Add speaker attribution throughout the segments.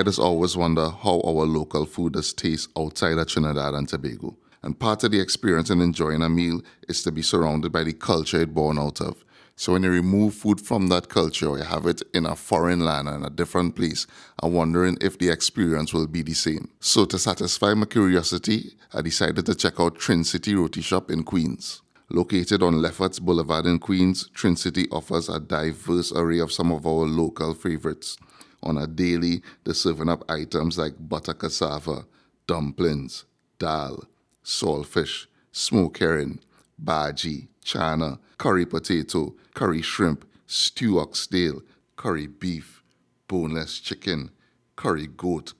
Speaker 1: I just always wonder how our local food does taste outside of Trinidad and Tobago. And part of the experience in enjoying a meal is to be surrounded by the culture it's born out of. So when you remove food from that culture or you have it in a foreign land or in a different place, I'm wondering if the experience will be the same. So to satisfy my curiosity, I decided to check out TrinCiti Roti Shop in Queens. Located on Lefferts Boulevard in Queens, TrinCiti offers a diverse array of some of our local favorites. On a daily, they're serving up items like butter cassava, dumplings, dal, saltfish, smoked herring, bhaji, chana, curry potato, curry shrimp, stew oxtail, curry beef, boneless chicken, curry goat,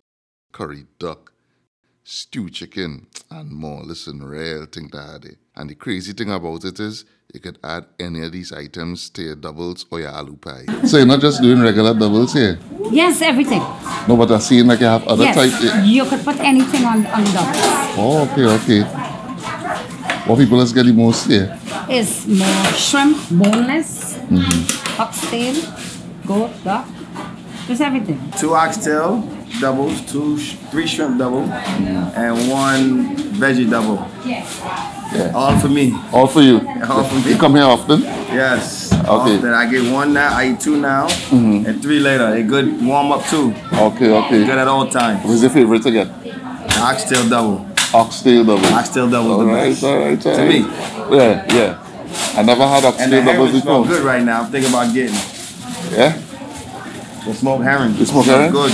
Speaker 1: curry duck, stew chicken, and more. Listen, real thing to it. And the crazy thing about it is, you could add any of these items to your doubles or your aloo pie. So you're not just doing regular doubles here?
Speaker 2: Yes, everything.
Speaker 1: No, but I'm seeing like you have other
Speaker 2: yes,
Speaker 1: types.
Speaker 2: you could put anything on on the doubles.
Speaker 1: Oh, okay, okay. What people let's get the most here?
Speaker 2: It's more shrimp, boneless,
Speaker 1: Mm-hmm.
Speaker 2: oxtail, goat, duck, just everything.
Speaker 3: two oxtail doubles, two, sh- three shrimp double, and one veggie double.
Speaker 1: Yeah.
Speaker 3: All for me.
Speaker 1: All for you.
Speaker 3: All for me.
Speaker 1: You come here often?
Speaker 3: Yes.
Speaker 1: Okay.
Speaker 3: Often. I get one now. I eat two now, mm-hmm. and three later. They good warm up too.
Speaker 1: Okay, okay.
Speaker 3: Good at all times.
Speaker 1: What's your favorite to get?
Speaker 3: Oxtail double.
Speaker 1: Oxtail double.
Speaker 3: Oxtail double.
Speaker 1: All
Speaker 3: the
Speaker 1: right,
Speaker 3: best.
Speaker 1: all right,
Speaker 3: To me.
Speaker 1: Yeah, yeah. I never had oxtail
Speaker 3: the
Speaker 1: doubles
Speaker 3: herring smell
Speaker 1: before.
Speaker 3: good right now. I'm thinking about getting
Speaker 1: Yeah?
Speaker 3: the smoked herring.
Speaker 1: The smoked herring?
Speaker 3: Good.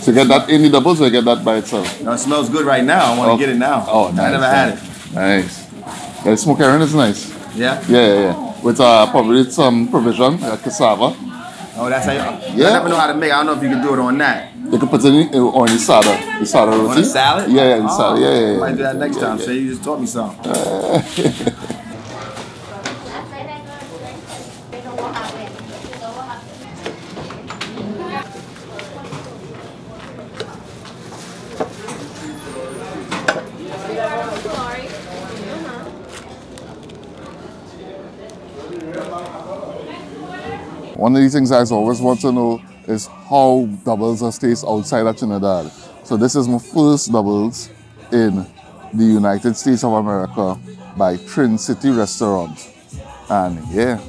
Speaker 1: So you get that in the doubles or get that by itself?
Speaker 3: No, it smells good right now. I want to
Speaker 1: Oh.
Speaker 3: get it now.
Speaker 1: Oh, nice.
Speaker 3: I never had it.
Speaker 1: Nice. Yeah, the smoked herring is nice.
Speaker 3: Yeah.
Speaker 1: Yeah, yeah, yeah. With uh, probably some provision, like cassava.
Speaker 3: Oh, that's how you.
Speaker 1: Yeah.
Speaker 3: I never know how to make. I don't know if you can do it on that.
Speaker 1: You can put it in, on the salad. the sada roti.
Speaker 3: On a salad?
Speaker 1: Yeah, yeah, the
Speaker 3: Oh,
Speaker 1: salad. Yeah, yeah, yeah.
Speaker 3: Might do that next time. So you just taught me something.
Speaker 1: One of the things I always want to know is how doubles are taste outside of Trinidad. So this is my first doubles in the United States of America by TrinCiti Restaurant. And yeah,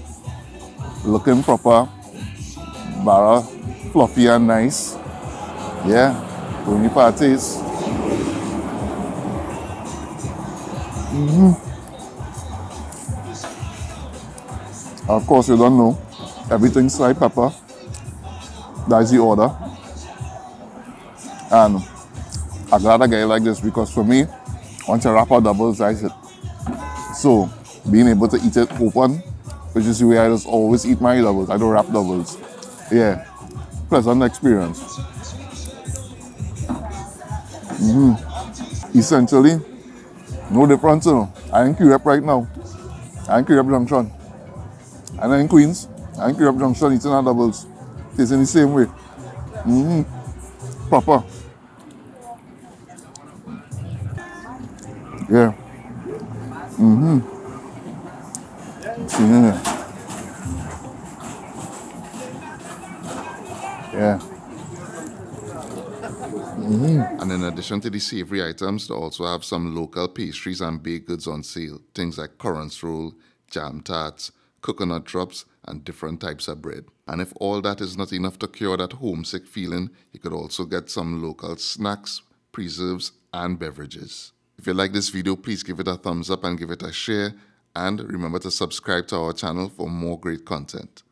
Speaker 1: looking proper, bara fluffy and nice. Yeah, you parties. Mm-hmm. Of course, you don't know. Everything's salt pepper. That's the order. And I'm glad I get it like this because for me, once you wrap out doubles, that's it. So, being able to eat it open, which is the way I just always eat my doubles. I don't wrap doubles. Yeah, pleasant experience. hmm Essentially, no difference. You know. I in Curepe right now. I in Curepe Junction. And then in Queens, In Curepe Junction our doubles. Tasting the same way. hmm Proper. Yeah. Mm-hmm. Yeah. Yeah. And in addition to the savory items, they also have some local pastries and baked goods on sale. Things like currants roll, jam tarts, coconut drops, and different types of bread. And if all that is not enough to cure that homesick feeling, you could also get some local snacks, preserves, and beverages. If you like this video, please give it a thumbs up and give it a share. And remember to subscribe to our channel for more great content.